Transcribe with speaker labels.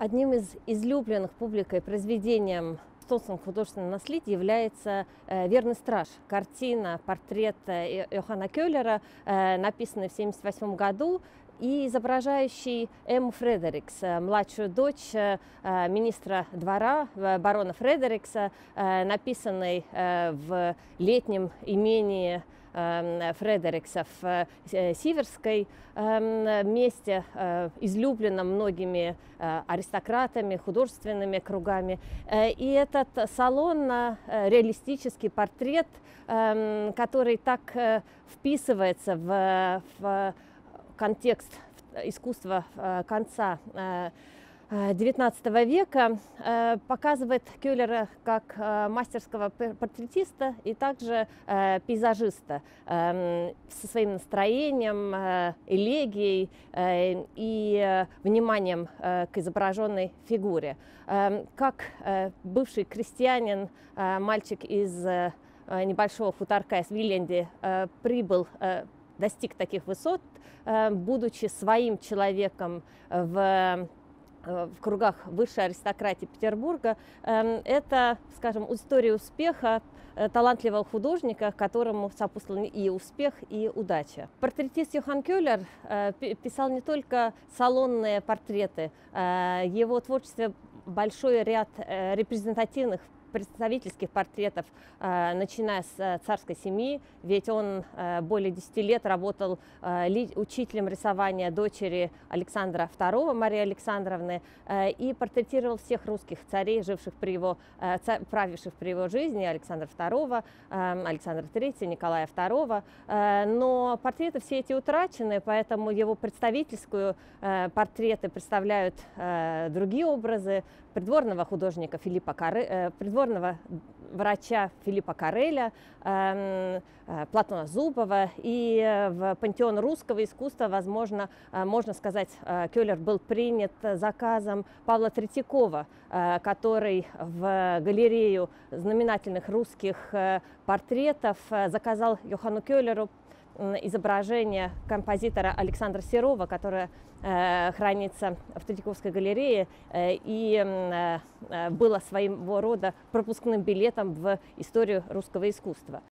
Speaker 1: Одним из излюбленных публикой произведением эстонского художественного наследия является э, «Верный страж». Картина, портрет э, Йохана Кёллера, э, написанный в 1978 году и изображающий Эмму Фредерикс, младшую дочь министра двора барона Фредерикса, написанной в летнем имении Эм, Фредерикса в э, Сиверской эм, месте, э, излюбленном многими э, аристократами, художественными кругами. И этот салонно-реалистический портрет, эм, который так вписывается в, в контекст искусства конца XIX э, века э, показывает Кюллера как э, мастерского портретиста и также пейзажиста эм, со своим настроением, элегией и вниманием к изображенной фигуре. Эм, как бывший крестьянин, мальчик из небольшого хуторка из Виленди прибыл достиг таких высот, будучи своим человеком в в кругах высшей аристократии Петербурга, эм, это, скажем, история успеха э, талантливого художника, которому сопутствовал и успех, и удача. Портретист Йохан Кёллер э, писал не только салонные портреты, его творчестве большой ряд репрезентативных представительских портретов, э, начиная с э, царской семьи, ведь он э, более 10 лет работал учителем рисования дочери Александра II, Марии Александровны, и портретировал всех русских царей, живших при его, правивших при его жизни, Александра II, Александра III, Николая II. Но портреты все эти утрачены, поэтому его представительскую портреты представляют другие образы придворного художника Филиппа Кары, придворного врача Филиппа Кареля, эм, э, Платона Зубова. И э, в пантеон русского искусства, возможно, э, можно сказать, Кёллер был принят заказом Павла Третьякова, который в галерею знаменательных русских портретов заказал Йохану Кёллеру изображение композитора Александра Серова, которое хранится в Третьяковской галерее и было своего рода пропускным билетом в историю русского искусства.